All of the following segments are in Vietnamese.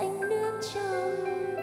xanh nước trong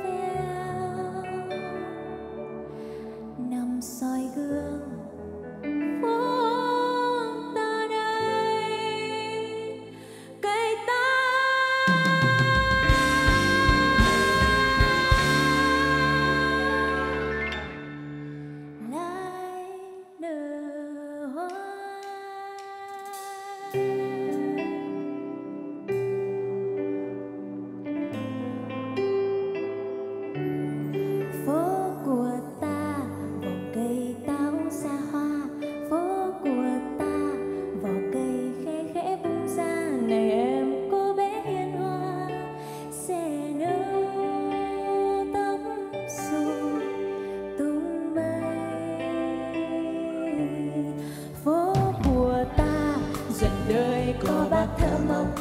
đời có bác thợ mộng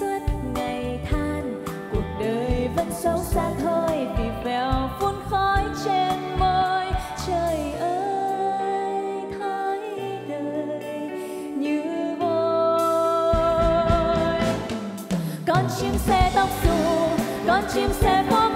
suốt ngày than, cuộc đời vẫn xấu xa thôi, vì vèo phun khói trên môi. Trời ơi thái đời như vôi. Con chim xe tóc dù con chim xe phố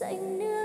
xanh nước